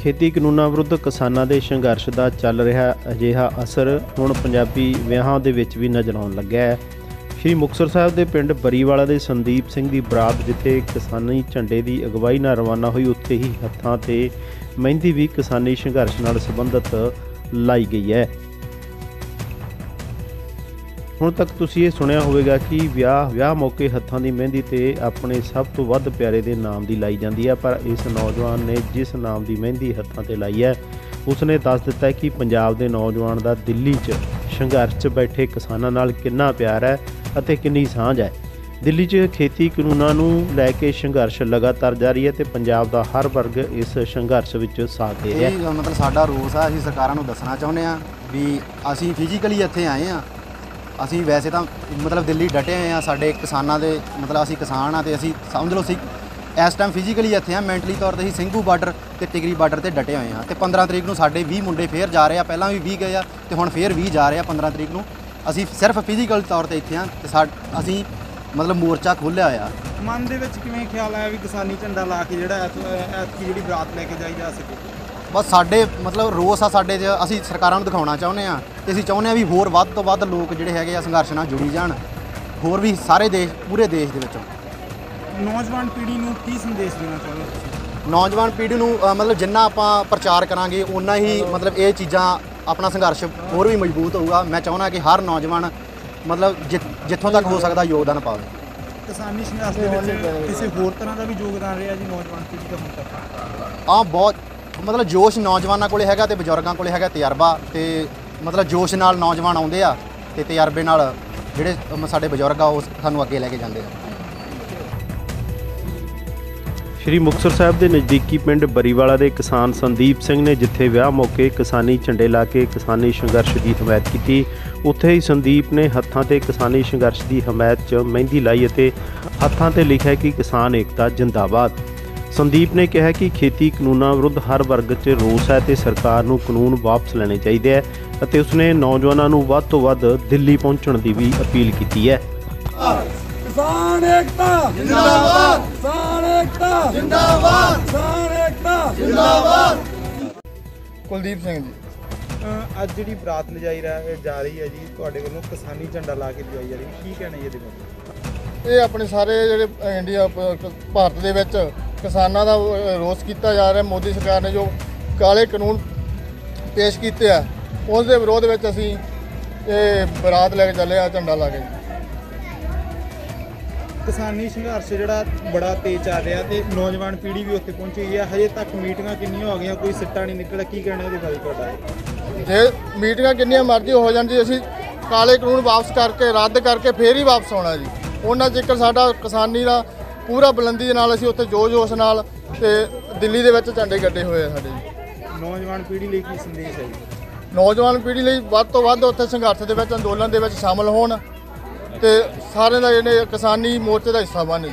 ਖੇਤੀ ਕਾਨੂੰਨਾਂ ਵਿਰੁੱਧ ਕਿਸਾਨਾਂ ਦੇ ਸੰਘਰਸ਼ ਦਾ ਚੱਲ ਰਿਹਾ ਅਜਿਹਾ ਅਸਰ ਹੁਣ ਪੰਜਾਬੀ ਵਿਆਹਾਂ ਦੇ ਵਿੱਚ ਵੀ ਨਜ਼ਰ ਆਉਣ ਲੱਗਿਆ ਹੈ। ਸ਼੍ਰੀ ਮੁਕਤਸਰ ਸਾਹਿਬ ਦੇ ਪਿੰਡ ਬਰੀਵਾਲਾ ਦੇ ਸੰਦੀਪ ਸਿੰਘ ਦੀ ਬਰਾਤ ਜਿੱਥੇ ਕਿਸਾਨੀ ਝੰਡੇ ਦੀ ਅਗਵਾਈ ਨਾਲ ਰਵਾਨਾ ਹੋਈ, ਉੱਥੇ ਹੀ ਹੱਥਾਂ ਤੇ ਮਹਿੰਦੀ ਵੀ ਕਿਸਾਨੀ ਸੰਘਰਸ਼ ਨਾਲ ਸੰਬੰਧਿਤ ਲਾਈ ਗਈ ਹੈ। ਹੁਣ ਤੱਕ ਤੁਸੀਂ ਇਹ ਸੁਣਿਆ ਹੋਵੇਗਾ ਕਿ ਵਿਆਹ ਵਿਆਹ ਮੌਕੇ ਹੱਥਾਂ ਦੀ ਮਹਿੰਦੀ ਤੇ ਆਪਣੇ ਸਭ ਤੋਂ ਵੱਧ ਪਿਆਰੇ ਦੇ ਨਾਮ ਦੀ ਲਾਈ ਜਾਂਦੀ ਹੈ, ਪਰ ਇਸ ਨੌਜਵਾਨ ਨੇ ਜਿਸ ਨਾਮ ਦੀ ਮਹਿੰਦੀ ਹੱਥਾਂ ਤੇ ਲਾਈ ਹੈ, ਉਸਨੇ ਦੱਸ ਦਿੱਤਾ ਹੈ ਕਿ ਪੰਜਾਬ ਦੇ ਨੌਜਵਾਨ ਦਾ ਦਿੱਲੀ 'ਚ ਸੰਘਰਸ਼ 'ਚ ਬੈਠੇ ਕਿਸਾਨਾਂ ਨਾਲ ਕਿੰਨਾ ਪਿਆਰ ਹੈ ਅਤੇ ਕਿੰਨੀ ਸਾਂਝ ਹੈ। ਦਿੱਲੀ 'ਚ ਖੇਤੀ ਕਾਨੂੰਨਾਂ ਨੂੰ ਲੈ ਕੇ ਸੰਘਰਸ਼ ਲਗਾਤਾਰ ਜਾਰੀ ਹੈ ਤੇ ਪੰਜਾਬ ਦਾ ਹਰ ਵਰਗ ਇਸ ਸੰਘਰਸ਼ ਵਿੱਚ ਸਾਥ ਦੇ ਰਿਹਾ ਹੈ। ਇਹ ਮਤਲਬ ਸਾਡਾ ਰੋਸ ਆ, ਅਸੀਂ ਸਰਕਾਰਾਂ ਨੂੰ ਦੱਸਣਾ ਚਾਹੁੰਦੇ ਆ ਵੀ ਅਸੀਂ ਫਿਜ਼ੀਕਲੀ ਇੱਥੇ ਆਏ ਆ ਅਸੀਂ ਵੈਸੇ ਤਾਂ ਮਤਲਬ ਦਿੱਲੀ ਡਟੇ ਹੋਏ ਆ ਸਾਡੇ ਕਿਸਾਨਾਂ ਦੇ, ਮਤਲਬ ਅਸੀਂ ਕਿਸਾਨ ਆ ਤੇ ਅਸੀਂ ਸਮਝ ਲਓ ਸੀ, ਇਸ ਟਾਈਮ ਫਿਜ਼ੀਕਲੀ ਇੱਥੇ ਆ ਮੈਂਟਲੀ ਤੌਰ ਤੇ ਅਸੀਂ ਸਿੰਘੂ ਬਾਰਡਰ ਤੇ ਟਿਗਰੀ ਬਾਰਡਰ ਤੇ ਡਟੇ ਹੋਏ ਆ ਤੇ 15 ਤਰੀਕ ਨੂੰ ਸਾਡੇ 20 ਮੁੰਡੇ ਫੇਰ ਜਾ ਰਹੇ ਆ, ਪਹਿਲਾਂ ਵੀ 20 ਗਏ ਆ ਤੇ ਹੁਣ ਫੇਰ 20 ਜਾ ਰਹੇ ਆ 15 ਤਰੀਕ ਨੂੰ। ਅਸੀਂ ਸਿਰਫ ਫਿਜ਼ੀਕਲ ਤੌਰ ਤੇ ਇੱਥੇ ਆ ਤੇ ਸਾ, ਅਸੀਂ ਮਤਲਬ ਮੋਰਚਾ ਖੋਲ੍ਹਿਆ ਹੋਇਆ। ਮਨ ਦੇ ਵਿੱਚ ਕਿਵੇਂ ਖਿਆਲ ਆਇਆ ਵੀ ਕਿਸਾਨੀ ਝੰਡਾ ਲਾ ਕੇ ਜਿਹੜਾ ਐਤਕੀ ਜਿਹੜੀ ਬਰਾਤ ਲੈ ਕੇ ਜਾਈ ਜਾ ਸਕੇ? ਬਸ ਸਾਡੇ ਮਤਲਬ ਰੋਸ ਆ ਸਾਡੇ 'ਚ ਅਸੀਂ ਸਰਕਾਰਾਂ ਨੂੰ ਦਿਖਾਉਣਾ ਚਾਹੁੰਦੇ ਆ ਤੇ ਅਸੀਂ ਚਾਹੁੰਦੇ ਆ ਵੀ ਹੋਰ ਵੱਧ ਤੋਂ ਵੱਧ ਲੋਕ ਜਿਹੜੇ ਹੈਗੇ ਆ ਸੰਘਰਸ਼ ਨਾਲ ਜੁੜੀ ਜਾਣ ਹੋਰ ਵੀ ਸਾਰੇ ਦੇਸ਼ ਪੂਰੇ ਦੇਸ਼ ਦੇ ਵਿੱਚੋਂ। ਨੌਜਵਾਨ ਪੀੜ੍ਹੀ ਨੂੰ ਕੀ ਸੰਦੇਸ਼ ਦੇਣਾ ਚਾਹੁੰਦੇ ਹੋ ਤੁਸੀਂ? ਨੌਜਵਾਨ ਪੀੜ੍ਹੀ ਨੂੰ ਅ, ਮਤਲਬ ਜਿੰਨਾ ਆਪਾਂ ਪ੍ਰਚਾਰ ਕਰਾਂਗੇ ਓਨਾ ਹੀ ਮਤਲਬ ਇਹ ਚੀਜ਼ਾਂ ਆਪਣਾ ਸੰਘਰਸ਼ ਹੋਰ ਵੀ ਮਜ਼ਬੂਤ ਹੋਊਗਾ। ਮੈਂ ਚਾਹੁੰਦਾ ਕਿ ਹਰ ਨੌਜਵਾਨ ਮਤਲਬ ਜਿ- ਜਿੱਥੋਂ ਤੱਕ ਹੋ ਸਕਦਾ ਯੋਗਦਾਨ ਪਾਵੇ। ਕਿਸਾਨੀ ਸੰਘਰਸ਼ ਦੇ ਵਿੱਚ ਕਿਸੇ ਹੋਰ ਤਰ੍ਹਾਂ ਦਾ ਵੀ ਯੋਗਦਾਨ ਰਿਹਾ ਜੀ ਨੌਜਵਾਨ ਪੀੜ੍ਹੀ ਦਾ ਹੁਣ ਤੱਕ? ਆ ਬਹੁਤ ਮਤਲਬ ਜੋਸ਼ ਨੌਜਵਾਨਾਂ ਕੋਲੇ ਹੈਗਾ ਤੇ ਬਜ਼ੁਰਗਾਂ ਕੋਲੇ ਹੈਗਾ ਤਜਰਬਾ ਤੇ ਮਤਲਬ ਜੋਸ਼ ਨਾਲ ਨੌਜਵਾਨ ਆਉਂਦੇ ਆ ਤੇ ਤਜਰਬੇ ਨਾਲ ਜਿਹੜੇ ਸਾਡੇ ਬਜ਼ੁਰਗ ਆ, ਉਹ ਸਾਨੂੰ ਅੱਗੇ ਲੈ ਕੇ ਜਾਂਦੇ ਆ। ਸ਼੍ਰੀ ਮੁਕਤਸਰ ਸਾਹਿਬ ਦੇ ਨਜ਼ਦੀਕੀ ਪਿੰਡ ਬਰੀਵਾਲਾ ਦੇ ਕਿਸਾਨ ਸੰਦੀਪ ਸਿੰਘ ਨੇ ਜਿੱਥੇ ਵਿਆਹ ਮੌਕੇ ਕਿਸਾਨੀ ਝੰਡੇ ਲਾ ਕੇ ਕਿਸਾਨੀ ਸੰਘਰਸ਼ ਦੀ ਹਮਾਇਤ ਕੀਤੀ, ਉੱਥੇ ਹੀ ਸੰਦੀਪ ਨੇ ਹੱਥਾਂ ਤੇ ਕਿਸਾਨੀ ਸੰਘਰਸ਼ ਦੀ ਹਮਾਇਤ 'ਚ ਮਹਿੰਦੀ ਲਾਈ ਅਤੇ ਹੱਥਾਂ ਤੇ ਲਿਖਿਆ ਕਿ ਕਿਸਾਨ ਏਕਤਾ ਜਿੰਦਾਬਾਦ। ਸੰਦੀਪ ਨੇ ਕਿਹਾ ਕਿ ਖੇਤੀ ਕਾਨੂੰਨਾਂ ਵਿਰੁੱਧ ਹਰ ਵਰਗ 'ਚ ਰੋਸ ਹੈ ਤੇ ਸਰਕਾਰ ਨੂੰ ਕਾਨੂੰਨ ਵਾਪਸ ਲੈਣੇ ਚਾਹੀਦੇ ਹੈ ਅਤੇ ਉਸਨੇ ਨੌਜਵਾਨਾਂ ਨੂੰ ਵੱਧ ਤੋਂ ਵੱਧ ਦਿੱਲੀ ਪਹੁੰਚਣ ਦੀ ਵੀ ਅਪੀਲ ਕੀਤੀ ਹੈ। ਕਿਸਾਨ ਏਕਤਾ! ਜਿੰਦਾਬਾਦ! ਕਿਸਾਨ ਏਕਤਾ! ਜਿੰਦਾਬਾਦ! ਕਿਸਾਨ ਏਕਤਾ! ਜਿੰਦਾਬਾਦ! ਕੁਲਦੀਪ ਸਿੰਘ ਜੀ। ਅ, ਅੱਜ ਜਿਹੜੀ ਬਰਾਤ ਲਿਜਾਈ ਰਾ- ਜਾ ਰਹੀ ਹੈ ਜੀ ਤੁਹਾਡੇ ਵੱਲੋਂ ਕਿਸਾਨੀ ਝੰਡਾ ਲਾ ਕੇ ਲਿਜਾਈ ਜਾ ਰਹੀ ਹੈ। ਕੀ ਕਹਿਣਾ ਜੀ ਇਹਦੇ ਬਾਰੇ? ਇਹ ਆਪਣੇ ਸਾਰੇ ਜਿਹੜੇ ਇੰਡੀਆ ਪ- ਭਾਰਤ ਦੇ ਵਿੱਚ ਕਿਸਾਨਾਂ ਦਾ ਰੋਸ ਕੀਤਾ ਜਾ ਰਿਹਾ ਮੋਦੀ ਸਰਕਾਰ ਨੇ ਜੋ ਕਾਲੇ ਕਾਨੂੰਨ ਪੇਸ਼ ਕੀਤੇ ਆ ਉਸ ਦੇ ਵਿਰੋਧ ਵਿੱਚ ਅਸੀਂ ਇਹ ਬਰਾਤ ਲੈ ਕੇ ਚੱਲੇ ਆ ਝੰਡਾ ਲਾ ਕੇ। ਕਿਸਾਨੀ ਸੰਘਰਸ਼ ਜਿਹੜਾ ਬੜਾ ਤੇਜ਼ ਚੱਲ ਰਿਹਾ ਤੇ ਨੌਜਵਾਨ ਪੀੜ੍ਹੀ ਵੀ ਉੱਥੇ ਪਹੁੰਚੀ ਹੋਈ ਹੈ ਹਜੇ ਤੱਕ ਮੀਟਿੰਗਾਂ ਕਿੰਨੀਆਂ ਹੋ ਗਈਆਂ ਕੋਈ ਸਿੱਟਾ ਨਹੀਂ ਨਿਕਲਿਆ। ਕੀ ਕਹਿਣਾ ਇਹਦੇ ਬਾਰੇ ਤੁਹਾਡਾ? ਜੇ ਮੀਟਿੰਗਾਂ ਕਿੰਨੀਆਂ ਮਰਜ਼ੀ ਹੋ ਜਾਣ ਜੀ ਅਸੀਂ ਕਾਲੇ ਕਾਨੂੰਨ ਵਾਪਸ ਕਰਕੇ ਰੱਦ ਕਰਕੇ ਫੇਰ ਹੀ ਵਾਪਸ ਆਉਣਾ ਜੀ। ਉਹਨਾਂ ਚਿਕਰ ਸਾਡਾ ਕਿਸਾਨੀ ਦਾ ਪੂਰਾ ਬੁਲੰਦੀ ਦੇ ਨਾਲ ਅਸੀਂ ਉੱਥੇ ਜੋਸ਼ ਜੋਸ਼ ਨਾਲ ਤੇ ਦਿੱਲੀ ਦੇ ਵਿੱਚ ਝੰਡੇ ਗੱਡੇ ਹੋਏ ਆ ਸਾਡੇ ਜੀ। ਨੌਜਵਾਨ ਪੀੜ੍ਹੀ ਲਈ ਕੀ ਸੰਦੇਸ਼ ਹੈ ਜੀ? ਨੌਜਵਾਨ ਪੀੜ੍ਹੀ ਲਈ ਵੱਧ ਤੋਂ ਵੱਧ ਉੱਥੇ ਸੰਘਰਸ਼ ਦੇ ਵਿੱਚ ਅੰਦੋਲਨ ਦੇ ਵਿੱਚ ਸ਼ਾਮਲ ਹੋਣ ਤੇ ਸਾਰਿਆਂ ਦਾ ਜਿਹੜੇ ਕਿਸਾਨੀ ਮੋਰਚੇ ਦਾ ਹਿੱਸਾ ਬਣ ਜੀ